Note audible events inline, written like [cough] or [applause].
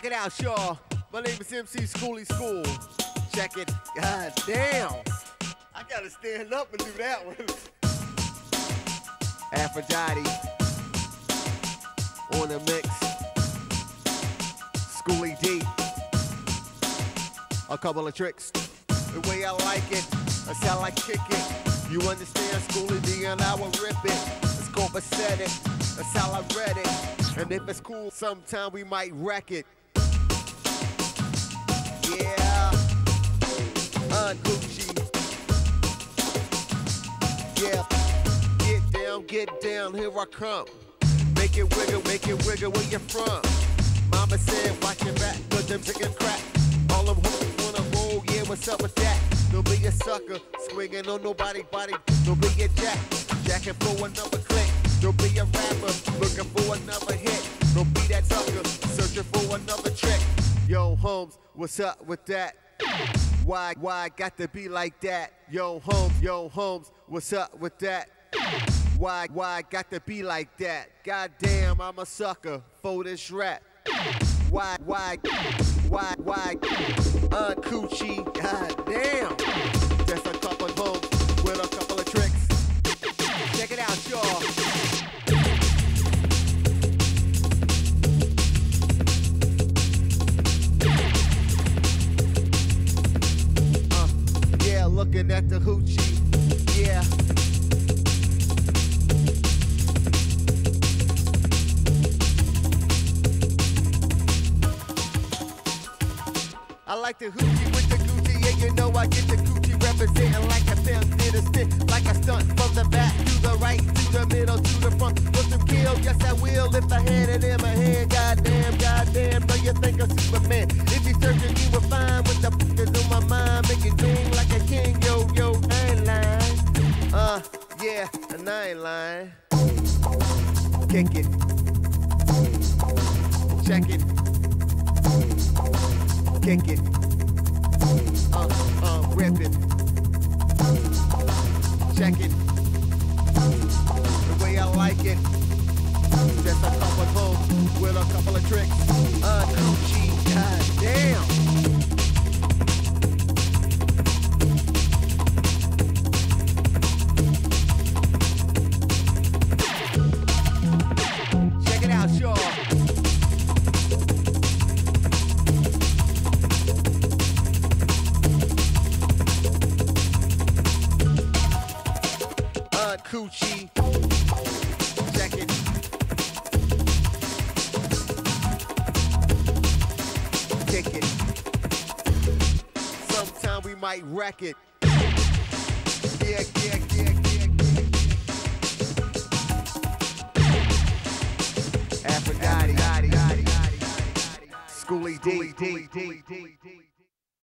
Check it out, y'all. My name is MC Schooly School. Check it. God damn. I gotta stand up and do that one. [laughs] Aphrodite on the mix. Schooly D. A couple of tricks. The way I like it, that's how I kick it. You understand Schooly D and I will rip it. It's copacetic. That's how I read it. And if it's cool, sometime we might wreck it. Yeah. Gucci. Yeah. Get down, get down, here I come. Make it wiggle, make it wiggle where you from. Mama said, watch your back, cause them chicken crack. All them hoes wanna roll, yeah, what's up with that? Don't be a sucker, swinging on nobody body. Don't be a jack, jacking for another click. Don't be a rapper, looking for another hit. Don't be that sucker, Holmes, what's up with that? Why, why got to be like that? Yo, Holmes, yo, Holmes, what's up with that? Why, why got to be like that? Goddamn, I'm a sucker for this rap. Why, why, why, why, uh, coochie, goddamn. Just a couple of homes with a couple of tricks. Check it out, y'all. Like the hoochie with the Gucci, yeah, you know I get the Gucci representing like sound did a stick, like I stunt from the back to the right, to the middle, to the front. With some kill, yes I will if I had it in my hand. Goddamn, goddamn, do you think I'm Superman? If you searching, you will find what the fuck is on my mind, make it ding like a king, yo, yo, I ain't lying. Uh, yeah, and I ain't lying. Kick it. Check it. Kick it. Uh, uh, rip it. Check it. The way I like it. Just a couple of with a couple of tricks. Uh, Gucci, goddamn. Coochie. Check it. It. Sometime we might wreck it. Yeah, yeah, yeah, yeah. Aphrodite. Schooly D.